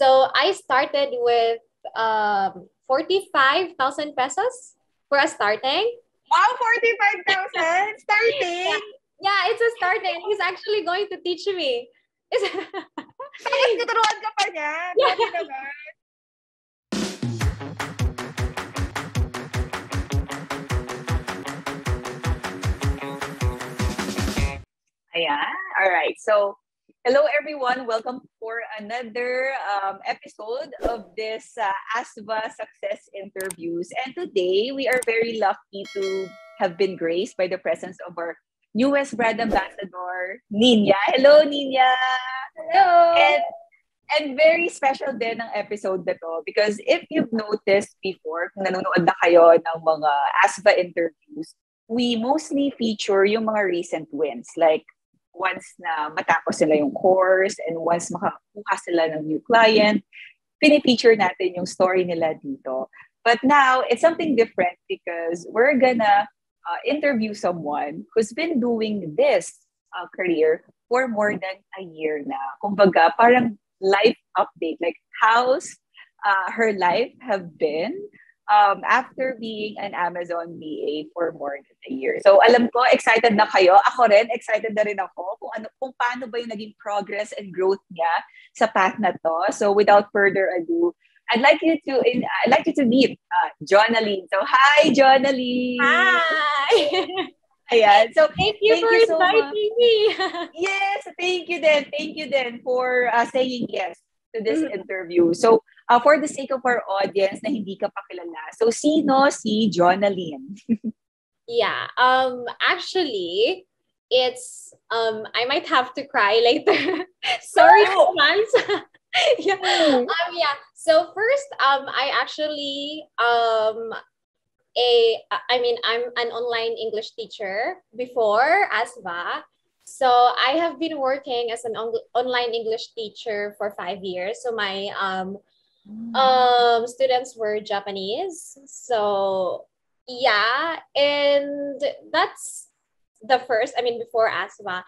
So I started with um, 45,000 pesos for a starting. Wow, 45,000? Starting? Yeah. yeah, it's a starting. He's actually going to teach me. Tapos tuturuan ka pa niya. Yeah. Grabe. Ayan. All right. So, hello everyone. Welcome for another um, episode of this uh, ASVA Success Interviews. And today, we are very lucky to have been graced by the presence of our newest brand ambassador, Ninya. Hello, Ninya. Hello. And and very special din ang episode na to because if you've noticed before, kung nanonood na kayo ng mga ASVA interviews, we mostly feature yung mga recent wins. Like, once na matapos nila yung course and once makakuha sila ng new client, pinifeature natin yung story nila dito. But now, it's something different because we're gonna uh, interview someone who's been doing this uh, career for more than a year na. Kumbaga, parang life update, like how's uh, her life have been um, after being an Amazon BA for more than a year. So alam ko, excited na kayo. Ako rin, excited na rin ako ano, kung paano ba yung naging progress and growth niya sa path na to. So without further ado, I'd like you to in, I'd like you to meet uh, Jonaline. So hi, Jonaline. Hi. Ayan. So Thank you Thank for you so inviting me. yes, thank you then. Thank you then for uh, saying yes to this Mhm. interview. So, uh, for the sake of our audience na hindi ka pa kilala, so sino si Jonaline? yeah. Um. Actually, it's um. I might have to cry later. Sorry, Oh. fans. yeah. Um. Yeah. So first, um, I actually um. A, I mean, I'm an online English teacher before ASVA. So I have been working as an on- online English teacher for five years. So my um, um students were japanese so yeah and that's the first i mean before asva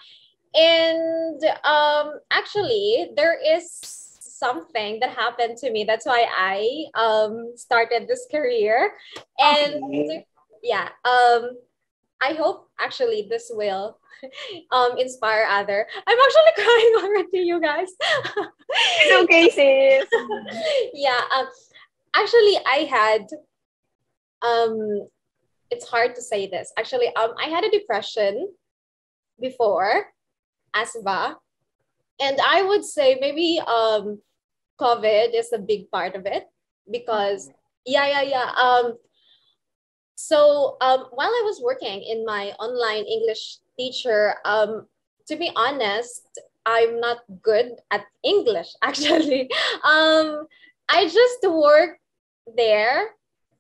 and um actually there is something that happened to me. That's why i um started this career. And Okay. yeah um i hope actually this will um inspire other. I'm actually crying already you guys. It's okay, sis. yeah um actually i had um it's hard to say this. Actually um i had a depression before asva and i would say maybe um covid is a big part of it because yeah yeah yeah um so um while i was working in my online english teacher um to be honest i'm not good at english actually. Um i just work there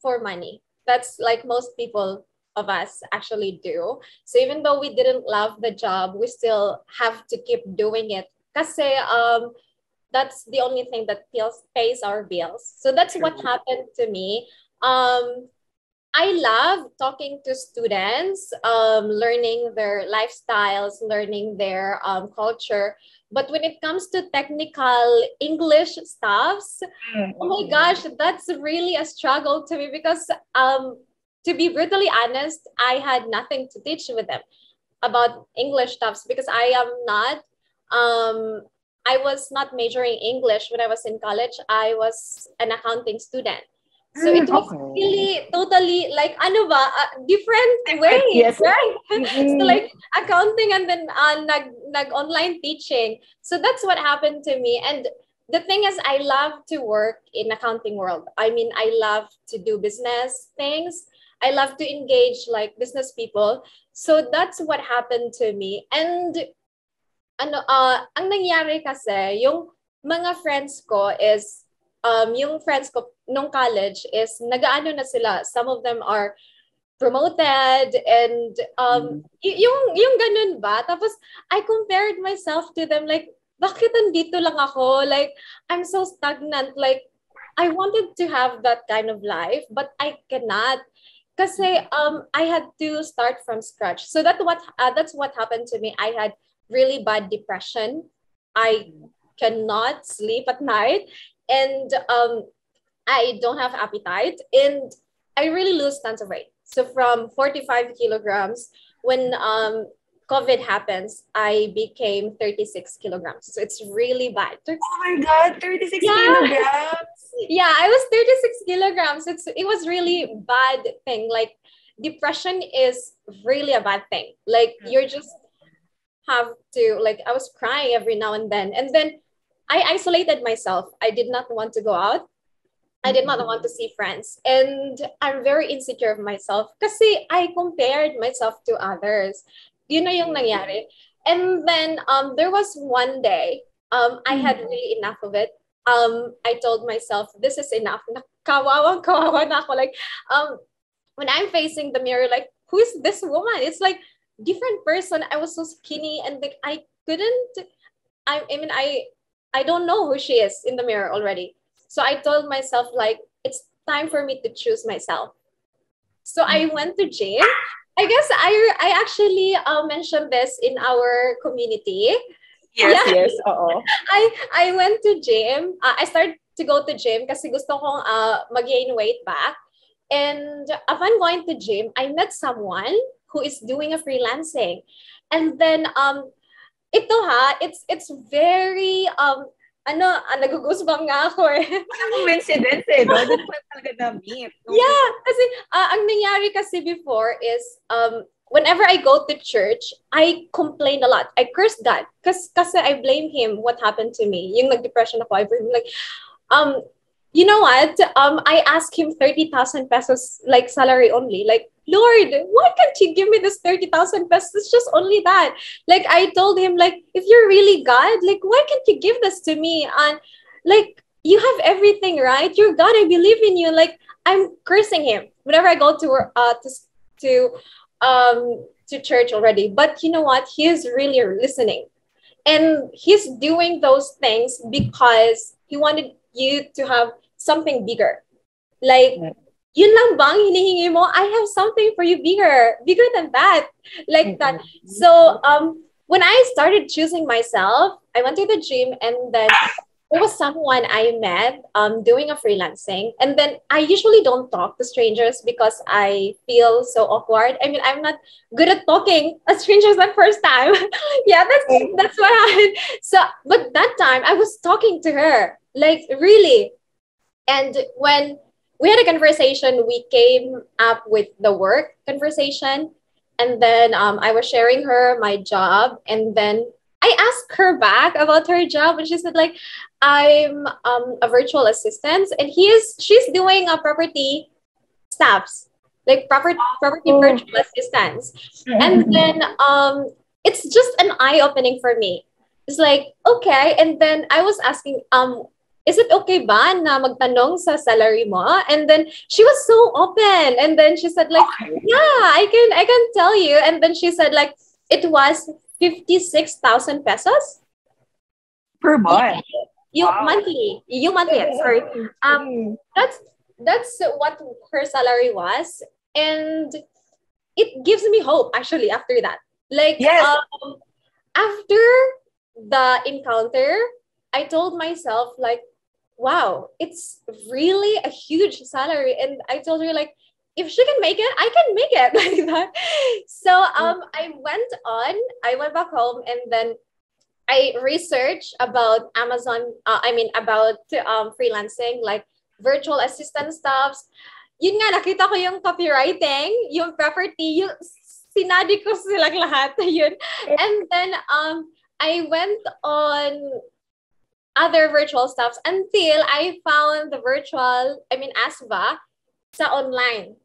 for money that's like most people of us actually do. So even though we didn't love the job we still have to keep doing it. Kasi um that's the only thing that pays, pays our bills. So that's what happened to me. Um I love talking to students, um, learning their lifestyles, learning their um, culture. But when it comes to technical English stuffs, oh my gosh, that's really a struggle to me because, um, to be brutally honest, I had nothing to teach with them about English stuffs because I am not. Um, I was not majoring English when I was in college. I was an accounting student. So it was Okay. really totally like ano ba, uh, different ways, yes. right? Mm-mm. so like accounting and then uh, nag nag online teaching. So that's what happened to me. And the thing is, I love to work in accounting world. I mean, I love to do business things. I love to engage like business people. So that's what happened to me. And ano, uh, ang nangyari kasi, yung mga friends ko is um, yung friends ko nung college is nagaano na sila. Some of them are promoted and um, y- yung, yung ganun ba? Tapos I compared myself to them like, bakit andito lang ako? Like, I'm so stagnant. Like, I wanted to have that kind of life, but I cannot. Kasi um, I had to start from scratch. So that what uh, that's what happened to me. I had really bad depression. I cannot sleep at night and um, I don't have appetite, and I really lose tons of weight. So from 45 kilograms, when um, COVID happens, I became 36 kilograms. So it's really bad. Oh my God, 36 yeah. kilograms. yeah, I was 36 kilograms. It's it was really bad thing. Like depression is really a bad thing. Like you're just have to like I was crying every now and then. And then I isolated myself. I did not want to go out. I did not want to see friends. And I'm very insecure of myself kasi I compared myself to others. Yun na yung nangyari. And then um, there was one day, um, I had mm. really enough of it. Um, I told myself, this is enough. Nakawawang kawawa na ako. Like, um, when I'm facing the mirror, like, who is this woman? It's like different person. I was so skinny and like I couldn't. I, I mean, I I don't know who she is in the mirror already. So I told myself like it's time for me to choose myself. So I mm. went to gym I guess I I actually uh, mentioned this in our community. Yes, yeah. yes, oo. I I went to gym. Uh, I started to go to gym kasi gusto kong uh, mag-gain weight back. And upon going to gym, I met someone who is doing a freelancing. And then um ito ha, it's it's very um ano, ah, nagugusbang nga ako eh. Walang coincidence eh, no? Doon pa talaga na-meet. Yeah, kasi uh, ang nangyari kasi before is, um, whenever I go to church, I complain a lot. I curse God. Kasi, kasi I blame Him what happened to me. Yung nag-depression ako, I blame like, um, you know what? Um, I asked Him 30,000 pesos like salary only. Like, Lord, why can't you give me this 30,000 pesos? It's just only that. Like, I told him, like, if you're really God, like, why can't you give this to me? And, like, you have everything, right? You're God. I believe in you. Like, I'm cursing him whenever I go to, uh, to, to, um, to church already. But you know what? He is really listening. And he's doing those things because he wanted you to have something bigger. Like, yun lang bang hinihingi mo? I have something for you bigger, bigger than that. Like that. So um when I started choosing myself, I went to the gym and then there was someone I met um, doing a freelancing. And then I usually don't talk to strangers because I feel so awkward. I mean, I'm not good at talking to strangers the first time. yeah, that's that's what happened. So, but that time I was talking to her, like really. And when we had a conversation. We came up with the work conversation. And then um, I was sharing her my job. And then I asked her back about her job. And she said, like, I'm um, a virtual assistant. And he is, she's doing a property staffs, like property, property oh. virtual assistants. And then um, it's just an eye opening for me. It's like, okay. And then I was asking, um, is it okay ba na magtanong sa salary mo? And then she was so open. And then she said like, yeah, I can I can tell you. And then she said like it was 56,000 pesos per month. You wow. monthly. You monthly. Sorry. Um that's that's what her salary was and it gives me hope actually after that. Like yes. um, after the encounter, I told myself like wow, it's really a huge salary. And I told her, like, if she can make it, I can make it like that. So um, I went on, I went back home and then I researched about Amazon, uh, I mean, about um, freelancing, like virtual assistant stuffs. Yun nga, nakita ko yung copywriting, yung property, yung sinadi ko silang lahat. Yun. And then um, I went on other virtual stuffs until I found the virtual, I mean, ASVA sa online.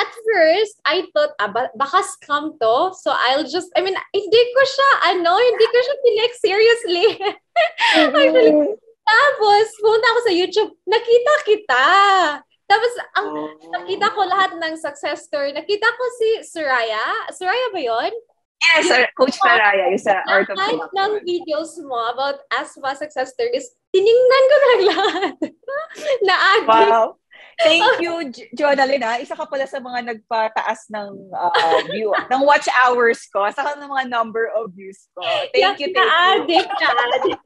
At first, I thought, ah, baka scam to. So I'll just, I mean, hindi ko siya, ano, hindi ko siya tinake seriously. Actually, tapos, punta ako sa YouTube, nakita kita. Tapos, ang oh. nakita ko lahat ng success story. Nakita ko si Soraya. Soraya ba yon? Yes, yung, Coach Faraya, yung sa Art of Lahat ng videos mo about ASVA success stories, tiningnan ko na lahat. Na-addict. Wow. Thank you, Jonalyn. Ha? Isa ka pala sa mga nagpataas ng uh, view, ng watch hours ko, saka ng mga number of views ko. Thank you, thank na-addict, you. Na-addict,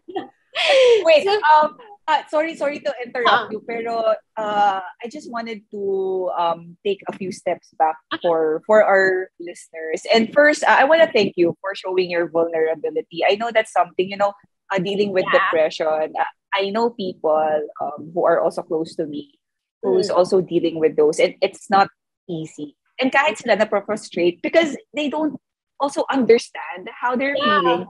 Wait, um, Uh, sorry, sorry to interrupt uh, you, pero uh, I just wanted to um, take a few steps back for for our listeners. And first, uh, I want to thank you for showing your vulnerability. I know that's something you know, uh, dealing with yeah. depression. Uh, I know people um, who are also close to me who's mm. also dealing with those, and it's not easy. And kahit sila na frustrate because they don't also understand how they're yeah. feeling,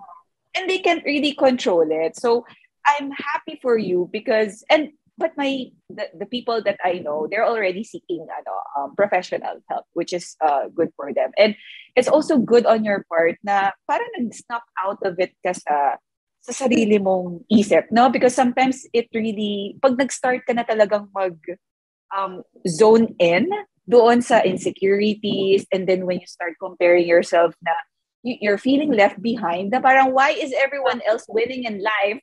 and they can't really control it. So I'm happy for you because and but my the, the people that I know they're already seeking ano, um, professional help which is uh, good for them. And it's also good on your part na parang nag-snap out of it ka sa sa sarili mong isip no? Because sometimes it really pag nag-start ka na talagang mag um, zone in doon sa insecurities and then when you start comparing yourself na you're feeling left behind na parang why is everyone else winning in life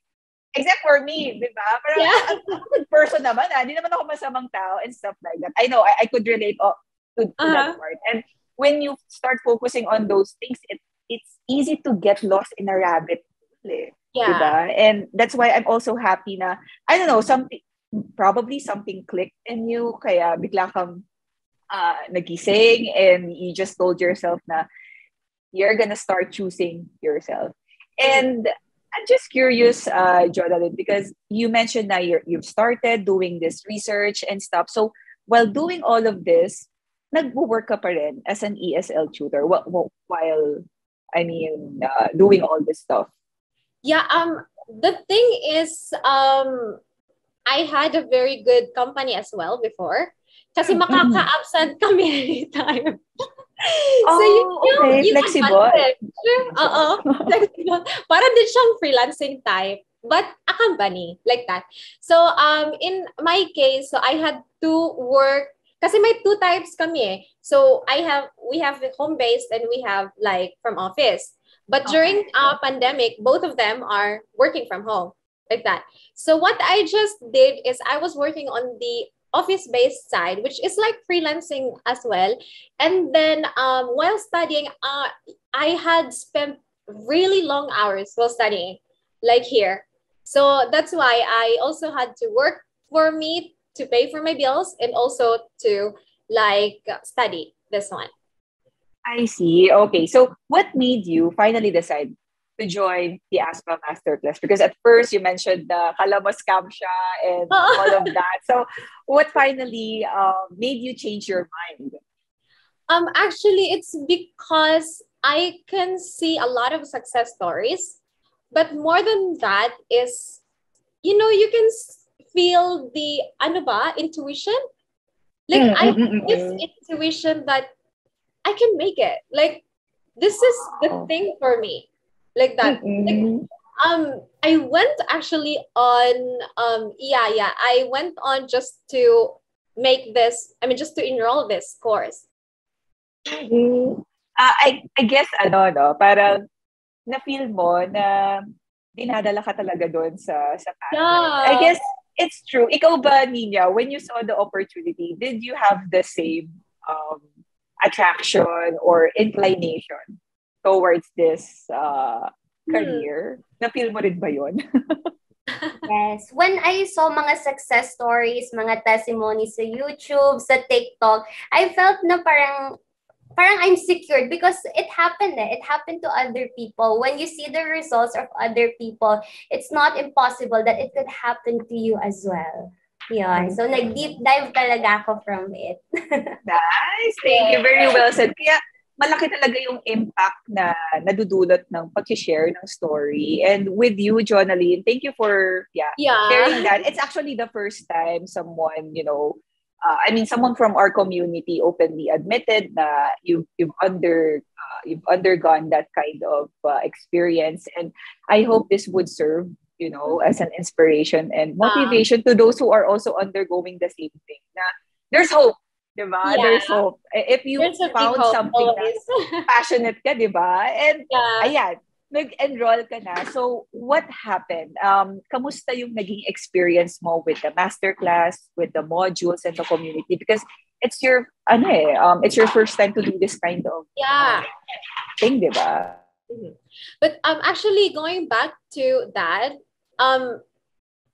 Except for me, di ba? Parang yeah. I'm good person naman. Ah. Hindi naman ako masamang tao and stuff like that. I know, I, I could relate oh, to, to uh-huh. that part. And when you start focusing on those things, it, it's easy to get lost in a rabbit hole. Eh, yeah. Diba? And that's why I'm also happy na, I don't know, something, probably something clicked in you, kaya bigla kang uh, nagising and you just told yourself na you're gonna start choosing yourself. And I'm just curious, uh, Jonathan, because you mentioned that you're, you've started doing this research and stuff. So while doing all of this, nag-work ka pa rin as an ESL tutor while, I mean, uh, doing all this stuff? Yeah, um, the thing is, um, I had a very good company as well before. Kasi mm-hmm. makaka-absent kami anytime. Oh, so yun yung, okay. yung flexible. Oo, flexible. Parang din siyang freelancing type, but a company like that. So um in my case, so I had to work kasi may two types kami eh. So I have we have the home based and we have like from office. But during uh pandemic, both of them are working from home like that. So what I just did is I was working on the office based side, which is like freelancing as well. And then um, while studying, uh, I had spent really long hours while studying, like here. So that's why I also had to work for me to pay for my bills and also to like study this one. I see. Okay. So what made you finally decide to join the ASVA Masterclass? Because at first you mentioned the kala scam siya and all of that. So what finally uh, made you change your mind? Um, actually, it's because I can see a lot of success stories, but more than that is, you know, you can feel the ano ba, intuition. Like mm, I mm, mm, this intuition that I can make it. Like this is the thing for me like that. Mm-hmm. Like, um, I went actually on um yeah yeah I went on just to make this. I mean, just to enroll this course. Mm-hmm. Uh, I I guess ano no, parang na feel mo na dinadala ka talaga doon sa sa Yeah. I guess it's true. Ikaw ba, Nina, when you saw the opportunity, did you have the same um, attraction or inclination towards this uh, career. Hmm. Na-feel mo rin ba yun? yes. When I saw mga success stories, mga testimonies sa YouTube, sa TikTok, I felt na parang parang I'm secured because it happened eh. It happened to other people. When you see the results of other people, it's not impossible that it could happen to you as well. Yun. So, nag-deep dive talaga ako from it. nice. Thank you. Very well said. Kaya, malaki talaga yung impact na nadudulot ng pag-share ng story. And with you, Jonaline, thank you for yeah, yeah. sharing that. It's actually the first time someone, you know, uh, I mean, someone from our community openly admitted that you you've under uh, you've undergone that kind of uh, experience, and I hope this would serve you know as an inspiration and motivation um, to those who are also undergoing the same thing. Na there's hope Diba? Yeah. There's hope. If you There's found something na passionate ka, diba? And yeah. ayan, nag-enroll ka na. So, what happened? Um, kamusta yung naging experience mo with the masterclass, with the modules and the community? Because it's your, ano eh, um, it's your first time to do this kind of yeah. thing, diba? Mm-hmm. But um, actually, going back to that, um,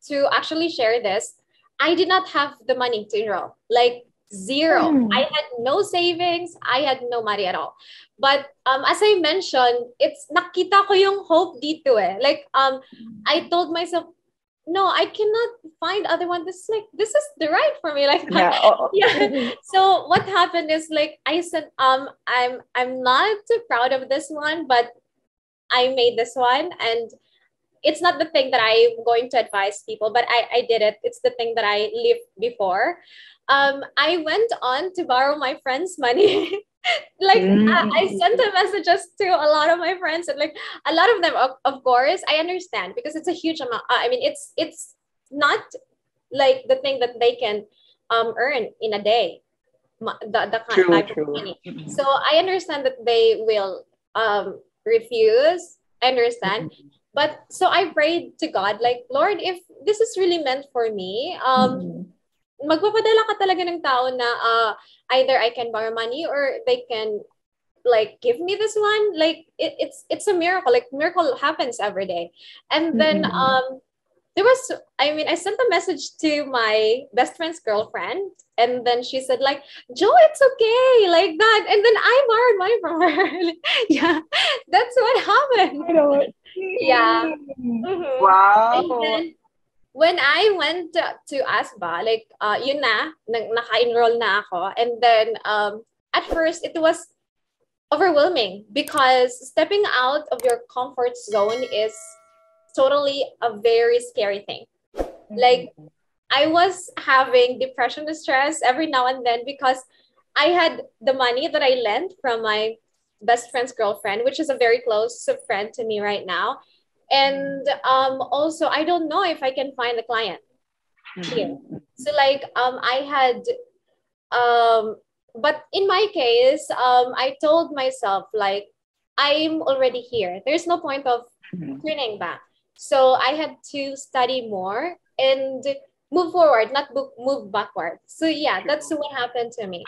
to actually share this, I did not have the money to enroll. Like zero. Hmm. I had no savings. I had no money at all. But um, as I mentioned, it's nakita ko yung hope dito eh. Like um, I told myself, no, I cannot find other one. This is like this is the right for me. Like Yeah. yeah. So what happened is like I said, um, I'm I'm not too proud of this one, but I made this one, and it's not the thing that I'm going to advise people, but I I did it. It's the thing that I lived before. Um, I went on to borrow my friend's money. like Mm. I, I sent the messages to a lot of my friends, and like a lot of them, of, of course, I understand because it's a huge amount. uh, I mean, it's it's not like the thing that they can um earn in a day. The the kind True, type true. of money. So I understand that they will um refuse. I understand. But so I prayed to God, like, Lord, if this is really meant for me, um, Mm. magpapadala ka talaga ng tao na uh, either I can borrow money or they can like give me this one. Like it, it's it's a miracle. Like miracle happens every day. And then Mhm. um there was i mean i sent a message to my best friend's girlfriend. And then she said like joe it's okay. Like that. And then i borrowed money from her. Yeah. That's what happened. You know? Yeah. Mm. Mhm. Wow. And then, when I went to, to ASVA, like, uh, yun na, naka-enroll na ako. And then, um, at first, it was overwhelming because stepping out of your comfort zone is totally a very scary thing. Like, I was having depression and stress every now and then because I had the money that I lent from my best friend's girlfriend, which is a very close friend to me right now. And um, also, I don't know if I can find the client. here. So like um I had um but in my case um I told myself like I'm already here. There's no point of Mhm. turning back. So I had to study more and move forward, not bo- move backward. So yeah, that's what happened to me.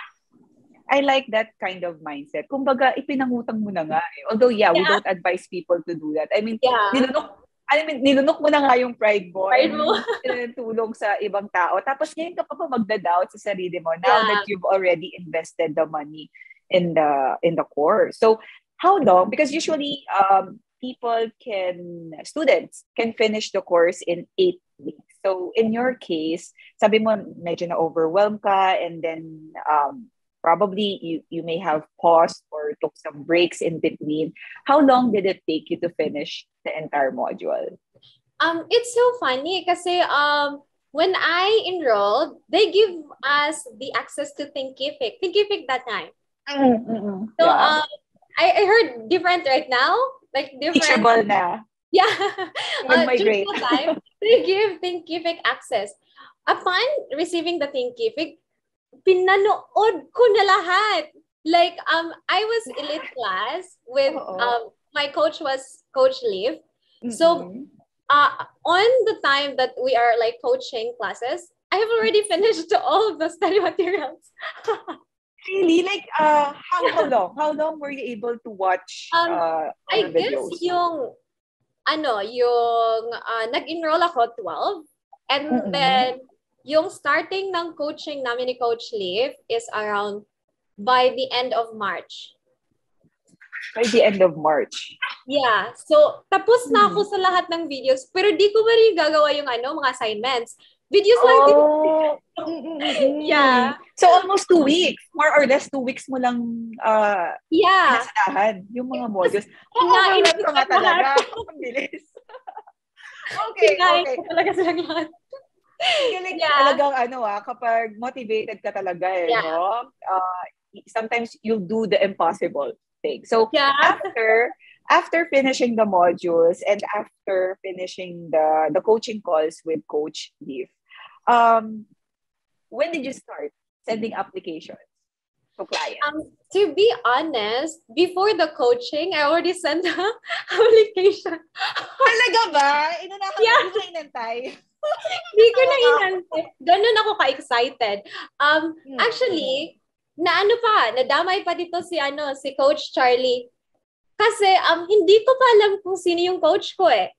I like that kind of mindset. Kumbaga, ipinangutang mo na nga eh. Although, yeah, we Yeah. don't advise people to do that. I mean, Yeah. nilunok, I mean, nilunok mo na nga yung pride mo. Pride mo. tulong sa ibang tao. Tapos ngayon ka pa pa magda-doubt sa sarili mo now Yeah. that you've already invested the money in the in the course. So, how long? Because usually, um, people can, students can finish the course in eight weeks. So, in your case, sabi mo, medyo na-overwhelm ka and then um, probably you, you may have paused or took some breaks in between. How long did it take you to finish the entire module? Um, it's so funny kasi um when I enrolled, they give us the access to Thinkific. Thinkific that time. So yeah. um I, I heard different right now. Like different Teachable na. Yeah. Uh, my during grade. that time, they give Thinkific access. Upon receiving the Thinkific, pinanood ko na lahat. Like, um, I was elite class with, Oo. um, my coach was Coach Liv. So, Mhm. Uh, on the time that we are like coaching classes, I have already finished all of the study materials. really like uh how how long how long were you able to watch Um, uh I guess videos? yung ano, yung uh, nag-enroll ako 12 and Mm-mm. then yung starting ng coaching namin ni Coach Liv is around by the end of March. by the end of March. Yeah. So, tapos na Hmm. ako sa lahat ng videos, pero di ko pa rin gagawa yung ano, mga assignments. Videos lang din. Oh. Mm-mm-mm. Yeah. So almost two weeks, more or less two weeks mo lang uh Yeah. nasadahan yung mga modules. Oo, Kinain overwhelmed ko nga talaga. Ang bilis. okay, Kinain okay. ko talaga silang lahat. Galing Yeah. talagang ano ah, kapag motivated ka talaga eh, Yeah. no? Uh, sometimes you'll do the impossible thing. So Yeah. after after finishing the modules and after finishing the the coaching calls with Coach Liv, um, when did you start sending applications to clients? Um, to be honest, before the coaching, I already sent the application. Talaga ba? Inunahan Yeah. mo na inantay. Hindi ko na inantay. Ganun ako ka-excited. Um, Hmm. actually, na ano pa, nadamay pa dito si ano, si Coach Charlie. Kasi um hindi ko pa alam kung sino yung coach ko eh.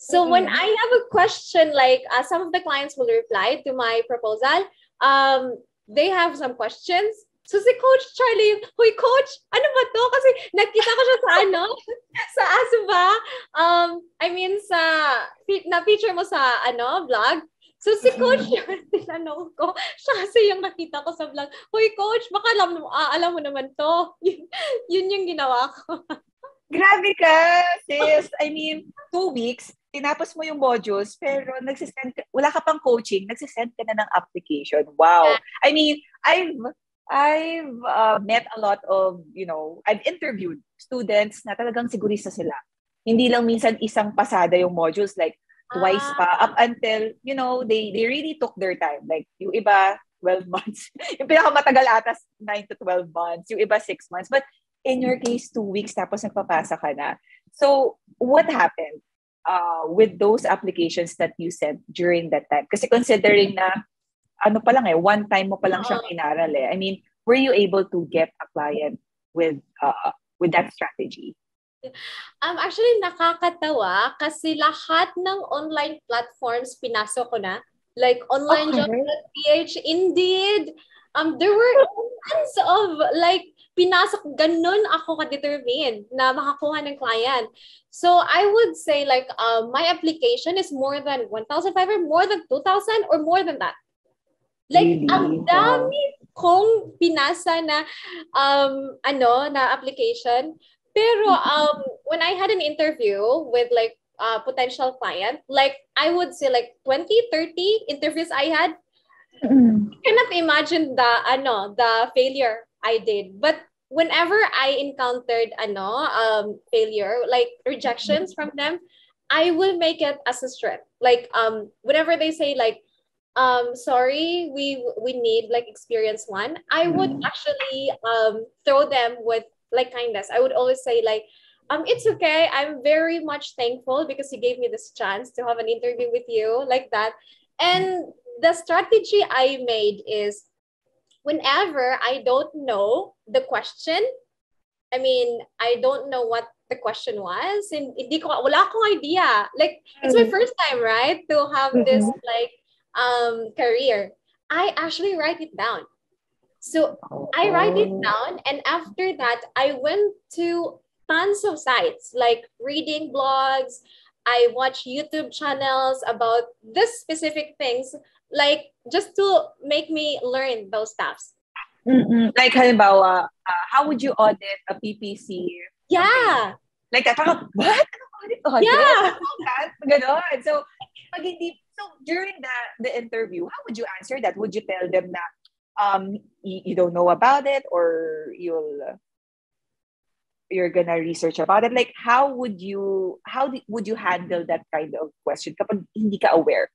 So when. I have a question, like uh, some of the clients will reply to my proposal, um, they have some questions. So si Coach Charlie, Hoy Coach, ano ba to? Kasi nakita ko siya sa ano, sa Asuba. Um, I mean sa, na-feature mo sa ano, vlog. So si Coach, tinanong ko, siya kasi yung nakita ko sa vlog, Hoy Coach, baka alam ah, alam mo naman to. Yun, yun yung ginawa ko. Grabe ka, sis. I mean, two weeks, tinapos mo yung modules, pero nagsisend ka, wala ka pang coaching, nagsisend ka na ng application. Wow. I mean, I've, I've uh, met a lot of, you know, I've interviewed students na talagang sigurista sila. Hindi lang minsan isang pasada yung modules, like twice pa, up until, you know, they, they really took their time. Like, yung iba, 12 months. yung pinakamatagal atas, 9 to 12 months. Yung iba, 6 months. But in your case, 2 weeks, tapos nagpapasa ka na. So, what happened uh, with those applications that you sent during that time? Kasi considering na, ano pa lang eh, one time mo pa lang siyang inaral eh. I mean, were you able to get a client with uh, with that strategy? Um, actually, nakakatawa kasi lahat ng online platforms pinasok ko na. Like online Okay. Indeed. Um, there were tons of like pinasok ganun ako ka-determined na makakuha ng client. So I would say like um, my application is more than 1,500, more than 2,000 or more than that. Like Really? ang dami kong pinasa na um ano na application. Pero um when I had an interview with like a potential client, like I would say like 20, 30 interviews I had, cannot imagine the ano the failure I did. But whenever I encountered ano um failure like rejections from them, I will make it as a strength. Like um whenever they say like um sorry we we need like experience one, I would Mm. actually um throw them with like kindness. I would always say like um it's okay. I'm very much thankful because you gave me this chance to have an interview with you like that. And the strategy I made is whenever I don't know the question, I mean, I don't know what the question was, and hindi ko, wala akong idea. Like, it's my Mm. first time, right, to have this Mhm. like um career. I actually write it down. So I write it Oh. down, and after that, I went to tons of sites like reading blogs. I watch YouTube channels about this specific things, like just to make me learn those stuffs. Mm-mm. Like, halimbawa, uh, how would you audit a PPC? Yeah, Like, parang, what? Ano audit audit? Yeah. Ganon. So, pag hindi, so during the, the interview, how would you answer that? Would you tell them that um, you, you don't know about it or you'll, you're gonna research about it? Like, how would you, how di- would you handle that kind of question kapag hindi ka aware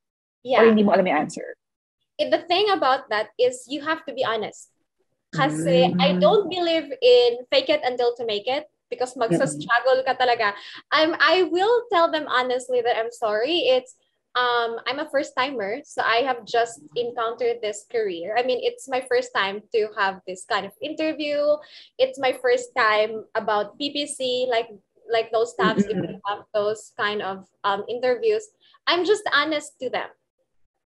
or yeah. hindi mo alam yung answer? And the thing about that is you have to be honest. Kasi I Mm. don't believe in fake it until to make it because magsa-struggle ka talaga. I'm I will tell them honestly that I'm sorry. It's um I'm a first timer, so I have just encountered this career. I mean, it's my first time to have this kind of interview. It's my first time about PPC, like like those tabs if you have those kind of um interviews. I'm just honest to them.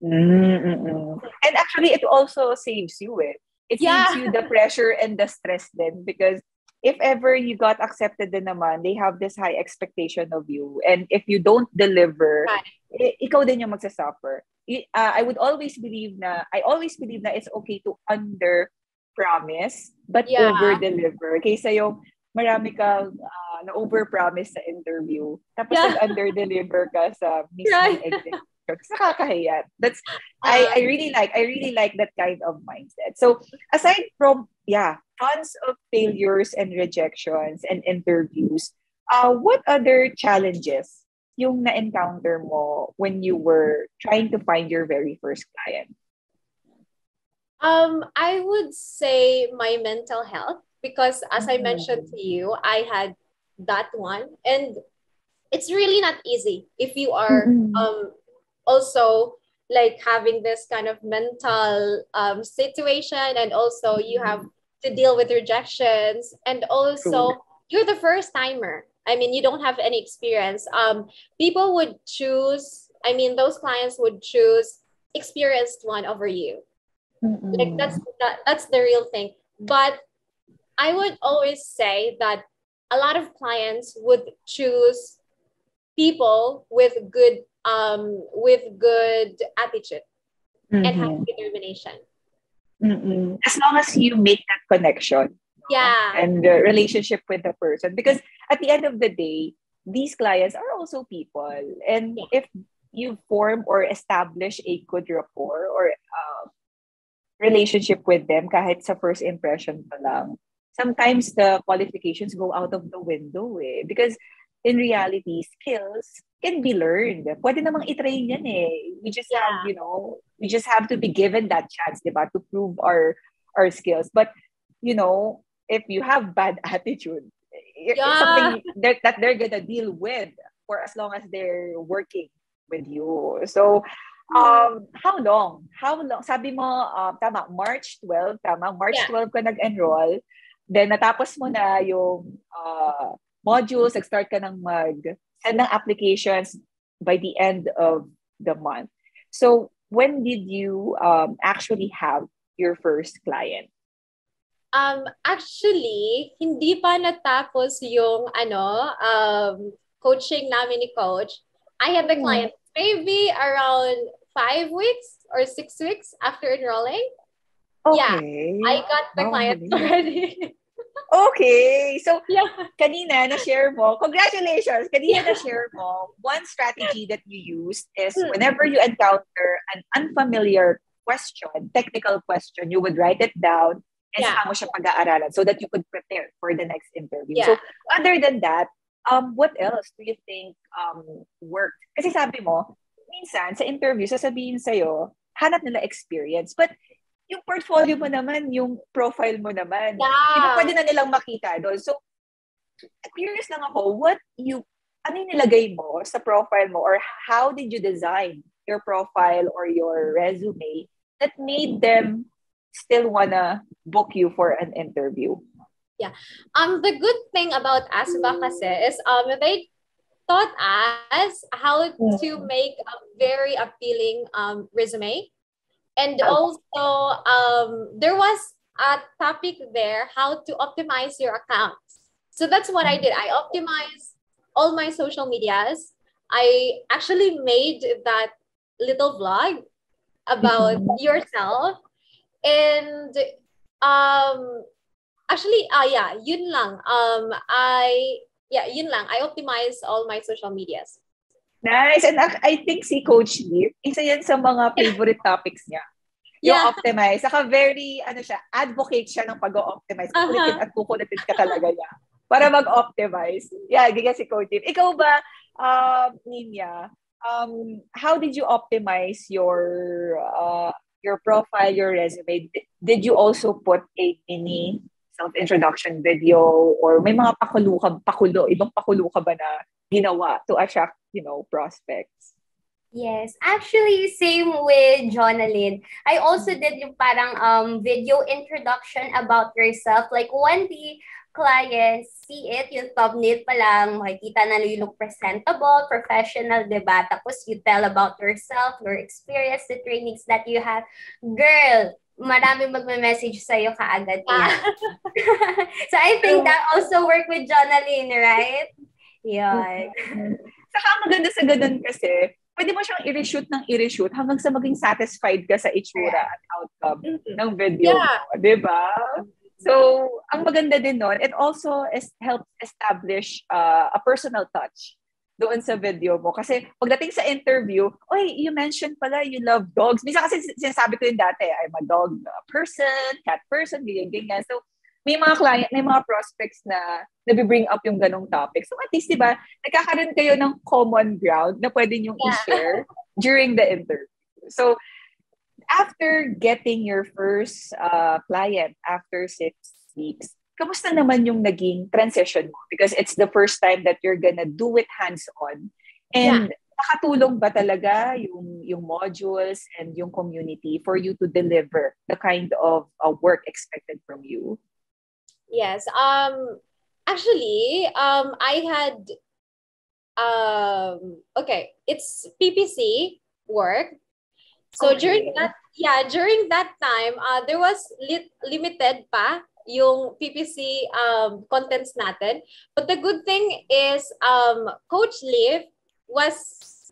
Mm-mm. And actually, it also saves you eh. It Yeah. saves you the pressure and the stress then because if ever you got accepted din naman, they have this high expectation of you. And if you don't deliver, Right. ikaw din yung magsasuffer. I, uh, I would always believe na, I always believe na it's okay to under promise but Yeah. over deliver. Kaysa yung marami kang uh, na over promise sa interview tapos Yeah. nag-under deliver ka sa mismong Right. Nakakahiya. That's I, I really like I really like that kind of mindset. So aside from yeah, tons of failures and rejections and interviews, uh, what other challenges yung na-encounter mo when you were trying to find your very first client? Um, I would say my mental health because as I Mm. mentioned to you, I had that one and it's really not easy if you are Mm-mm. um also like having this kind of mental um situation and also you have to deal with rejections and also you're the first timer I mean, you don't have any experience. Um, people would choose. I mean, those clients would choose experienced one over you. Mm-mm. Like that's that, that's the real thing. But I would always say that a lot of clients would choose people with good um with good attitude and have determination. Mm-mm. As long as you make that connection Yeah. and the relationship with the person. Because at the end of the day, these clients are also people. And Yeah. if you form or establish a good rapport or uh, relationship with them, kahit sa first impression pa lang, sometimes the qualifications go out of the window eh. Because in reality, skills can be learned. Pwede namang itrain yan eh. We just have, you know, we just have to be given that chance, di ba, to prove our our skills. But, you know, if you have bad attitude, it's Yeah. something that, that they're gonna deal with for as long as they're working with you. So, um, how long? How long? Sabi mo, um, tama, March 12, tama, March Yeah. 12 ka nag-enroll. Then, natapos mo na yung uh, modules, nag-start ka ng mag send ng applications by the end of the month. So, when did you um, actually have your first client? Um, actually, hindi pa natapos yung ano, um, coaching namin ni coach. I had the Hmm. client maybe around five weeks or six weeks after enrolling. Yeah, Okay. I got the Wow, client galing. already. Okay. So, yeah. kanina na-share mo, congratulations! Kanina na-share mo, one strategy that you used is Hmm. whenever you encounter an unfamiliar question, technical question, you would write it down and Yeah. mo siya pag-aaralan so that you could prepare for the next interview. Yeah. So, other than that, um, what else do you think um, worked? Kasi sabi mo, minsan sa interview, sasabihin sa'yo, hanap nila experience. But yung portfolio mo naman, yung profile mo naman, Yeah. pwede na nilang makita doon? So, curious lang ako, what you, ano yung nilagay mo sa profile mo or how did you design your profile or your resume that made them still wanna book you for an interview? Um, the good thing about ASBA kasi is um, they taught us how to make a very appealing um, resume. And also, um, there was a topic there how to optimize your accounts. So that's what I did. I optimized all my social medias. I actually made that little vlog about yourself. And um, actually, ah yeah, yun lang. Um, I, yeah, yun lang. I optimize all my social medias. Nice. And I think si Coach Lee, isa yan sa mga favorite topics niya. Yung Yeah. optimize. Saka very, ano siya, advocate siya ng pag-optimize. Kukulitin Uh-huh. at kukulitin ka talaga niya. Para mag-optimize. Yeah, ganyan si Coach Lee. Ikaw ba, um, Ninya, um, how did you optimize your uh, your profile, your resume? D- Did you also put a mini self-introduction video or may mga pakulo ka, pakulo, ibang pakulo ka ba na ginawa to attract, you know, prospects? Yes, actually same with Jonalyn. I also did yung parang um video introduction about yourself. Like when the clients see it, yung thumbnail pa lang, makikita na you look presentable, professional, diba? Tapos you tell about yourself, your experience, the trainings that you have. Girl, marami magme-message sa'yo kaagad niya. so I think that also work with Jonalyn, right? Yun. Saka ang maganda sa ganun kasi, pwede mo siyang i-reshoot ng i-reshoot hanggang sa maging satisfied ka sa itsura at outcome ng video Yeah. mo. Di ba? So, ang maganda din nun, it also is helps establish uh, a personal touch doon sa video mo. Kasi pagdating sa interview, oy, you mentioned pala you love dogs. Minsan kasi sinasabi ko yun dati, I'm a dog person, cat person, ganyan, ganyan. So, may mga client, may mga prospects na nabi-bring up yung ganong topic. So, at least, di ba, nagkakaroon kayo ng common ground na pwede niyong Yeah. i-share during the interview. So, after getting your first uh, client after six weeks, kamusta naman yung naging transition mo? Because it's the first time that you're gonna do it hands-on. And nakatulong ba talaga yung, yung modules and yung community for you to deliver the kind of uh, work expected from you? Yes. Um actually, um, I had, um, okay, it's PPC work. So Okay. during that, yeah, during that time, uh, there was li- limited pa yung PPC um, contents natin. But the good thing is, um, Coach Liv was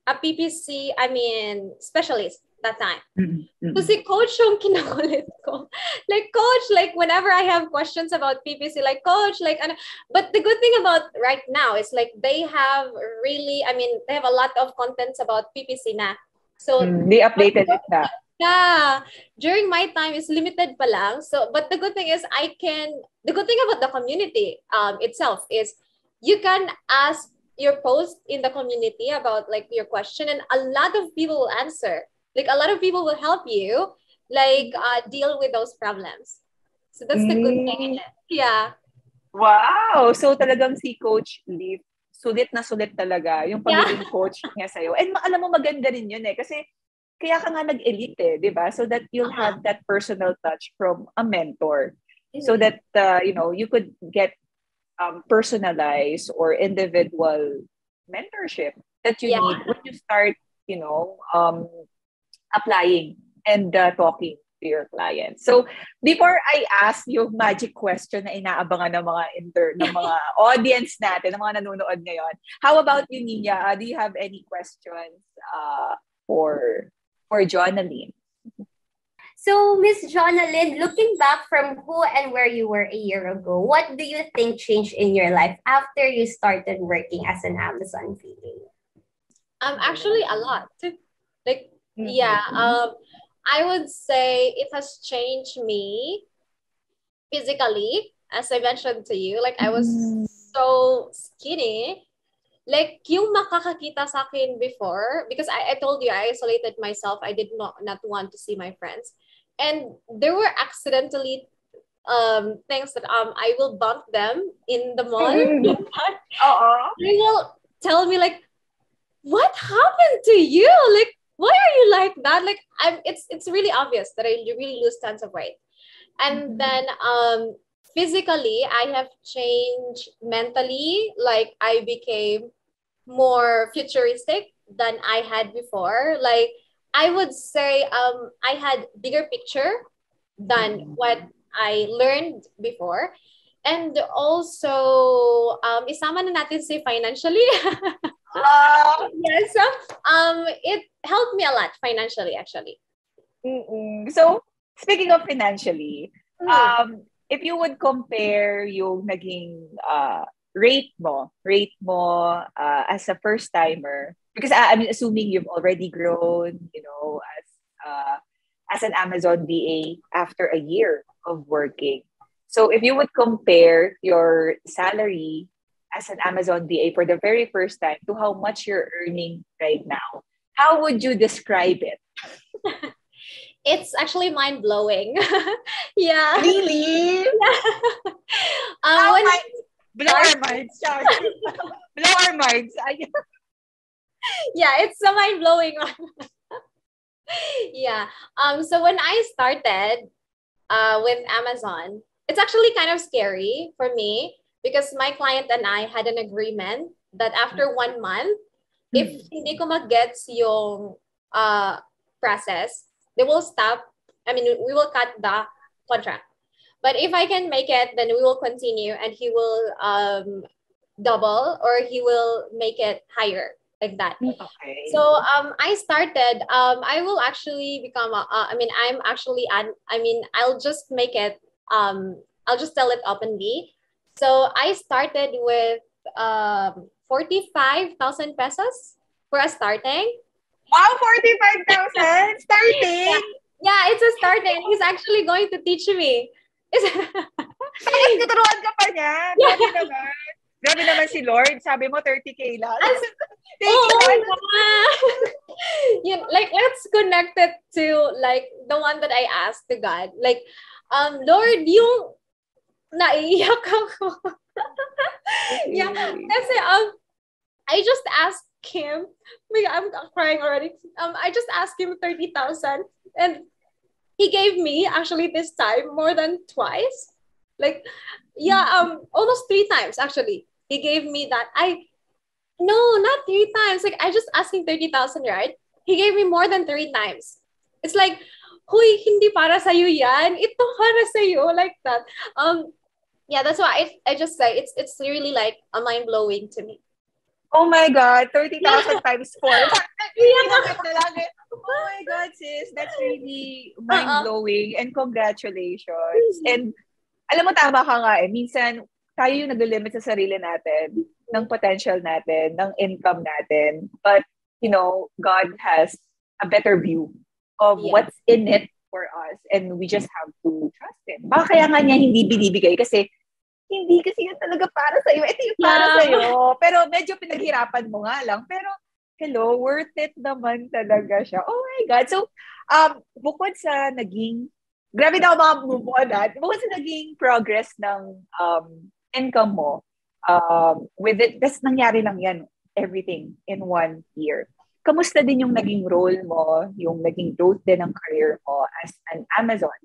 a PPC, I mean, specialist that time. Mm, mm. So si coach yung kinakulit ko. Like, coach, like, whenever I have questions about PPC, like, coach, like, ano. But the good thing about right now is, like, they have really, I mean, they have a lot of contents about PPC na. So, Mm, They updated it na. yeah, during my time is limited pa lang. So, but the good thing is I can, the good thing about the community um, itself is you can ask your post in the community about like your question and a lot of people will answer. Like a lot of people will help you like uh, deal with those problems. So that's the good thing in it. Yeah. Wow! So talagang si Coach Leaf, sulit na sulit talaga yung pagiging coach niya sa'yo. And alam mo, maganda rin yun eh. Kasi kaya ka nga nag-elite eh, di ba? So that you'll Uh-huh. have that personal touch from a mentor. Mm-hmm. So that, uh, you know, you could get um, personalized or individual mentorship that you Yeah. need when you start, you know, um, applying and uh, talking to your clients. So, before I ask yung magic question na inaabangan ng mga inter ng mga audience natin, ng mga nanonood ngayon, how about you, Nina? Uh, do you have any questions uh, for for Jonalyn? So, Miss Jonalyn, looking back from who and where you were a year ago, what do you think changed in your life after you started working as an Amazon VA? Um, actually a lot. Like. Yeah, um, I would say it has changed me physically, as I mentioned to you. Like, I was Mm. so skinny. Like, yung makakakita sa akin before, because I, I told you, I isolated myself. I did not, not want to see my friends. And there were accidentally um, things that um, I will bump them in the mall. Oo. they will tell me like what happened to you like why are you like that? Like i'm it's it's really obvious that i really lose tons of weight. And Mhm. then um physically i have changed mentally. Like i became more futuristic than i had before. Like i would say um i had bigger picture than Mhm. what i learned before. And also um isama na natin si financially Ah, yeah so um it helped me a lot financially actually mm-mm. So, speaking of financially, Hmm. um, if you would compare yung naging uh, rate mo, rate mo uh, as a first timer, because I, I'm assuming you've already grown, you know, as uh, as an Amazon VA after a year of working. So if you would compare your salary as an Amazon VA for the very first time to how much you're earning right now, how would you describe it? it's actually mind-blowing yeah Really? um, when, Blow our minds. Blow our minds. Yeah, it's so mind blowing. yeah. Um. So when I started, uh, with Amazon, it's actually kind of scary for me because my client and I had an agreement that after one month, if hindi ko mag-gets yung uh process, they will stop. I mean, we will cut the contract. But if I can make it, then we will continue, and he will um double or he will make it higher like that. Okay. So um, I started. Um, I will actually become. A, uh, I mean, I'm actually. An, I mean, I'll just make it. Um, I'll just tell it openly. So I started with um forty five thousand pesos for a starting. wow, 45,000 starting. Yeah, it's a starting. He's actually going to teach me. Bakit tuturuan ka pa niya? Grabe naman. Grabe naman si Lord. Sabi mo 30k lang. Thank you, oh, Lord. yeah. Yun, like let's connect it to like the one that I asked to God. Like, um, Lord, yung naiiyak ako. yeah, kasi um, I just asked him. Wait, I'm crying already. Um, I just asked him thirty thousand, and he gave me actually this time more than twice. Like, yeah, um, almost three times actually. He gave me that. I, no, not three times. Like, I just asked him 30,000, right? He gave me more than three times. It's like, huy, hindi para sa'yo yan. Ito para sa'yo, like that. Um, yeah, that's why I, I just say it's it's really like a mind blowing to me. Oh my God, 30,000 Yeah. times 4. Yeah. oh my God, sis. That's really Uh-uh. mind-blowing. And congratulations. And alam mo, tama ka nga eh. Minsan, tayo yung nag-limit sa sarili natin, ng potential natin, ng income natin. But, you know, God has a better view of Yeah. what's in it for us. And we just have to trust Him. Baka kaya nga niya hindi binibigay kasi hindi kasi yun talaga para sa'yo. Ito yung para Yeah. sa'yo. Pero medyo pinaghirapan mo nga lang. Pero, hello, worth it naman talaga siya. Oh my God. So, um, bukod sa naging, grabe na ako mga move on ha. Bukod sa naging progress ng um, income mo, um, with it, tas nangyari lang yan, everything in one year. Kamusta din yung naging role mo, yung naging growth din ng career mo as an Amazon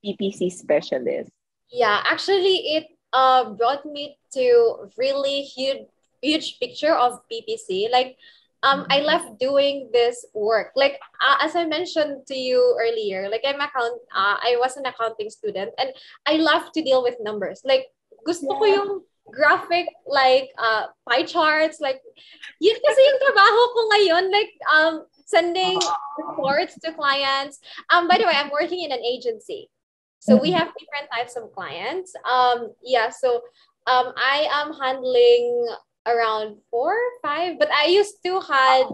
PPC specialist? Yeah, actually, it uh brought me to really huge huge picture of PPC. Like, um, I left doing this work. Like, uh, as I mentioned to you earlier, like I'm account, uh, I was an accounting student, and I love to deal with numbers. Like, gusto ko yung graphic, like uh pie charts, like yun kasi yung trabaho ko ngayon, like um sending reports to clients. Um, by the way, I'm working in an agency. So we have different types of clients. Um, yeah, so um, I am handling around four, five, but I used to had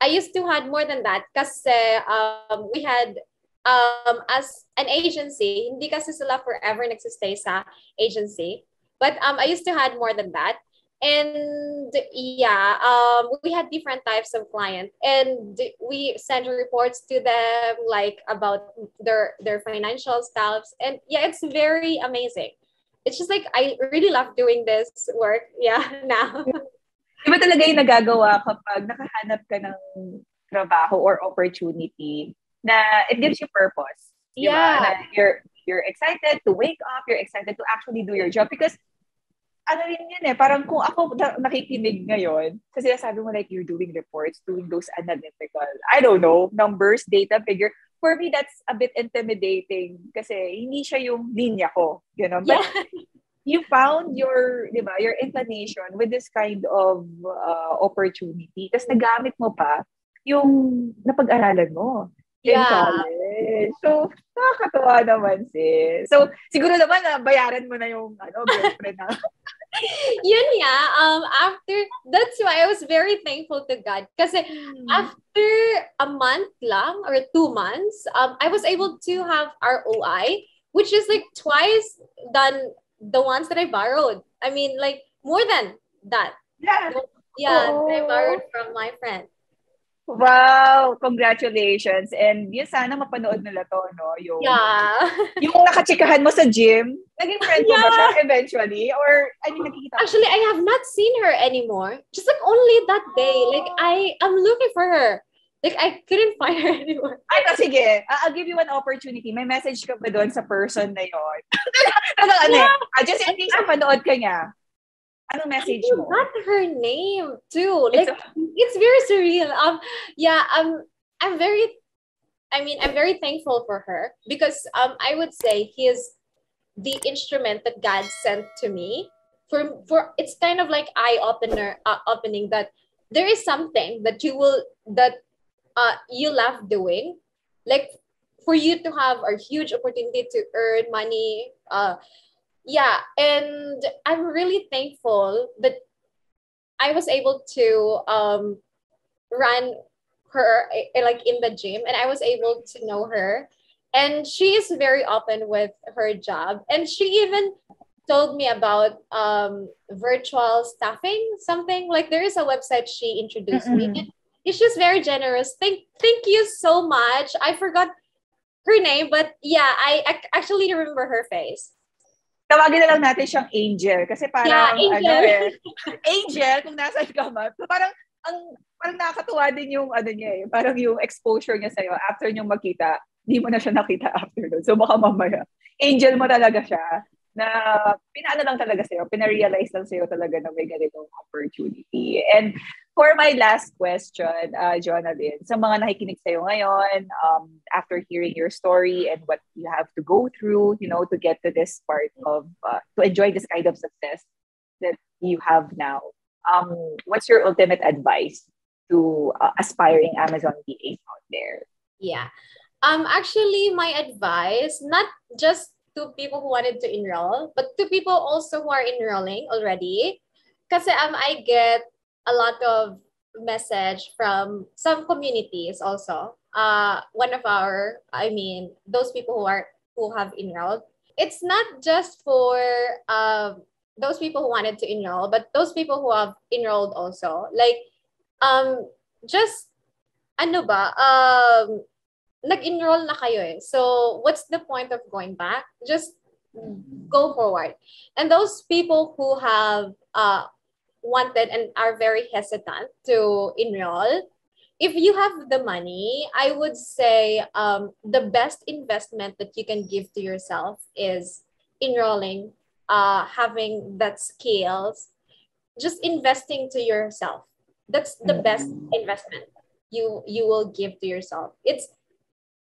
I used to had more than that because um, we had um, as an agency, hindi kasi sila forever nagsistay sa agency. But um, I used to had more than that. And yeah, um, we had different types of client, and we send reports to them like about their their financial stuffs. And yeah, it's very amazing. It's just like I really love doing this work. Yeah, now. Iba talaga yung nagagawa kapag nakahanap ka ng trabaho or opportunity na it gives you purpose. Yeah. Na you're, you're excited to wake up, you're excited to actually do your job because ano rin yun eh, parang kung ako na, nakikinig ngayon, kasi sabi mo like you're doing reports, doing those analytical, I don't know, numbers, data, figure, for me that's a bit intimidating kasi hindi siya yung linya ko, you know? But Yeah. you found your, di ba, your inclination with this kind of uh, opportunity. Tapos nagamit mo pa yung napag-aralan mo in Yeah. college. So, nakakatuwa naman sis. So, siguro naman na bayaran mo na yung ano, girlfriend na. Yun nga, um, after, that's why I was very thankful to God. Kasi after a month lang or two months, um, I was able to have ROI, which is like twice than the ones that I borrowed. I mean, like more than that. yeah. Yeah, that I Oh. borrowed from my friend. Wow! Congratulations. And yun, sana mapanood nila to, no? Yung, Yeah. yung nakachikahan mo sa gym, naging friend mo ba Yeah. siya eventually? Or, I mean, nakikita? Actually, I have not seen her anymore. Just like only that day. Like I am looking for her. Like I couldn't find her anymore. Ay, no, sige. I'll give you an opportunity. May message ka ba doon sa person na yun? ano, ano, eh? Just in case mapanood ka niya. Anong message I mo? her name too. Like It's it's very surreal. Um, yeah, um, I'm very, I mean, I'm very thankful for her because um, I would say he is the instrument that God sent to me. For for it's kind of like eye opener, uh, opening that there is something that you will that uh you love doing, like for you to have a huge opportunity to earn money. Uh, yeah, and I'm really thankful that I was able to um run her eh, like in the gym and I was able to know her. And she is very open with her job. And she even told me about um virtual staffing something like there is a website she introduced me. Mm-mm. and it's just very generous. Thank thank you so much. I forgot her name but yeah I, ac- actually remember her face Tawagin na lang natin siyang Angel. Kasi parang, Yeah, Angel. ano eh, Angel, kung nasa ka man. Parang, ang, parang nakakatuwa din yung, ano niya eh, parang yung exposure niya sa'yo after niyong makita, hindi mo na siya nakita after nun. So baka mamaya, Angel mo talaga siya na pinaano lang talaga sa'yo, pina-realize lang sa'yo talaga na may ganitong opportunity. And for my last question, uh, Jonalyn, sa mga nakikinig sa'yo ngayon, um, after hearing your story and what you have to go through, you know, to get to this part of, uh, to enjoy this kind of success that you have now, um, what's your ultimate advice to uh, aspiring Amazon VAs out there? Yeah. Um, actually, my advice, not just to people who wanted to enroll, but to people also who are enrolling already. Because um, I get a lot of message from some communities also. Uh, one of our, I mean, those people who are who have enrolled. It's not just for um, those people who wanted to enroll, but those people who have enrolled also. Like, um, just ano ba, um, nag-enroll na kayo eh. So, what's the point of going back? Just go forward. And those people who have uh, wanted and are very hesitant to enroll, if you have the money, I would say um, the best investment that you can give to yourself is enrolling, uh, having that skills, just investing to yourself. That's the best investment you you will give to yourself. It's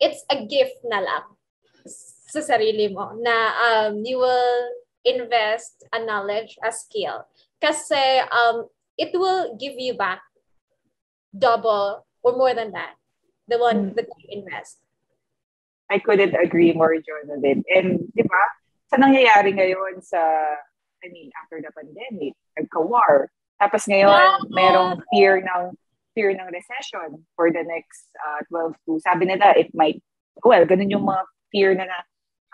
it's a gift na lang sa sarili mo na um, you will invest a knowledge, a skill. Kasi um, it will give you back double or more than that, the one mm. that you invest. I couldn't agree more, Jonathan. And di ba, sa nangyayari ngayon sa, I mean, after the pandemic, nagka-war. Tapos ngayon, yeah. merong fear ng fear ng recession for the next uh, 12 to, sabi nila, it might, well, ganun yung mga fear na na,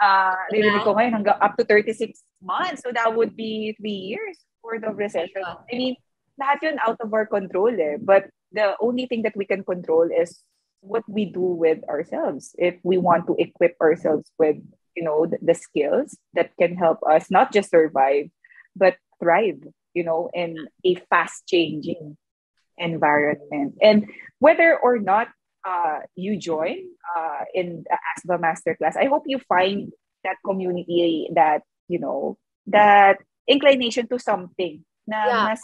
uh, narinig ko ngayon, hanggang up to 36 months. So that would be three years for the recession. I mean, lahat yun out of our control eh. But the only thing that we can control is what we do with ourselves. If we want to equip ourselves with, you know, the, the skills that can help us not just survive, but thrive, you know, in a fast changing environment. And whether or not uh, you join uh, in the ASVA Masterclass, I hope you find that community that, you know, that inclination to something na yeah. mas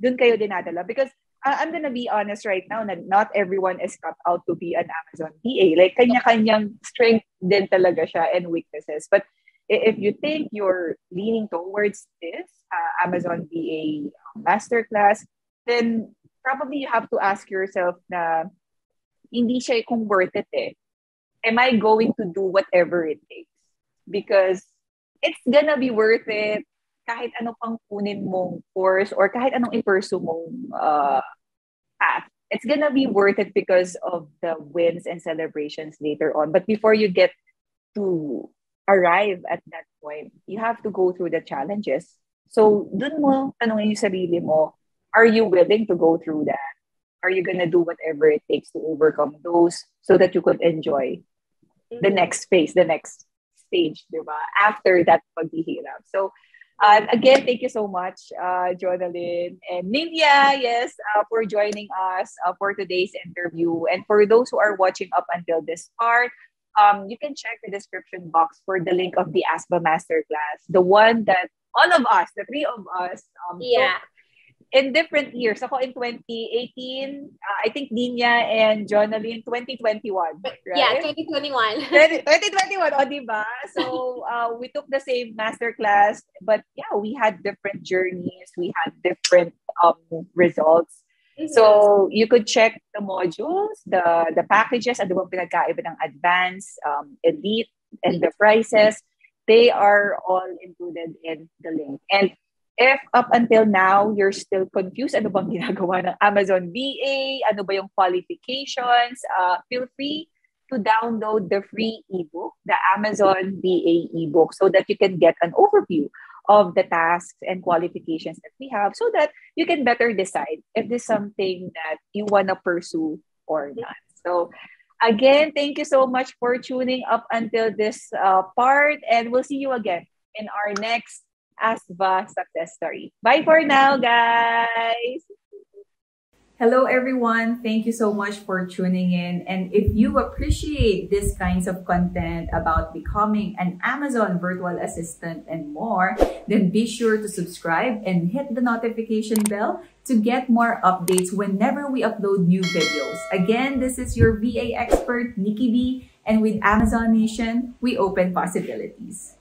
dun kayo dinadala. Because uh, I'm gonna be honest right now that not everyone is cut out to be an Amazon VA. Like, kanya-kanyang strength din talaga siya and weaknesses. But if you think you're leaning towards this uh, Amazon VA masterclass, then probably you have to ask yourself na hindi siya kung worth it eh. Am I going to do whatever it takes? Because it's gonna be worth it kahit ano pang kunin mong course or kahit anong i-pursue mong uh, path. It's gonna be worth it because of the wins and celebrations later on. But before you get to arrive at that point, you have to go through the challenges. So, dun mo tanongin yung sarili mo, are you willing to go through that? Are you gonna do whatever it takes to overcome those so that you could enjoy the mm-hmm. next phase, the next stage, diba? After that paghihirap. So, uh, again, thank you so much, uh, Jonalyn and Nivia, yes, uh, for joining us uh, for today's interview. And for those who are watching up until this part, um, you can check the description box for the link of the ASVA Masterclass, the one that all of us, the three of us, um, yeah. took in different years. Ako in 2018, uh, I think Ninya and Jonalyn, 2021, right? Yeah, 2021. 20, 2021, oh, diba? So, uh, we took the same masterclass, but yeah, we had different journeys. We had different um, results. Mm-hmm. So, you could check the modules, the the packages, ano bang pinagkaiba ng advanced, um, elite, and the prices. They are all included in the link. And if up until now you're still confused ano bang ginagawa ng Amazon VA, ano ba yung qualifications, uh, feel free to download the free ebook, the Amazon VA ebook, so that you can get an overview of the tasks and qualifications that we have so that you can better decide if this is something that you want to pursue or not. So again, thank you so much for tuning up until this uh, part and we'll see you again in our next ASVA success story. Bye for now, guys! Hello, everyone. Thank you so much for tuning in. And if you appreciate this kinds of content about becoming an Amazon virtual assistant and more, then be sure to subscribe and hit the notification bell to get more updates whenever we upload new videos. Again, this is your VA expert, Nikki B. And with AmazoNation, we open possibilities.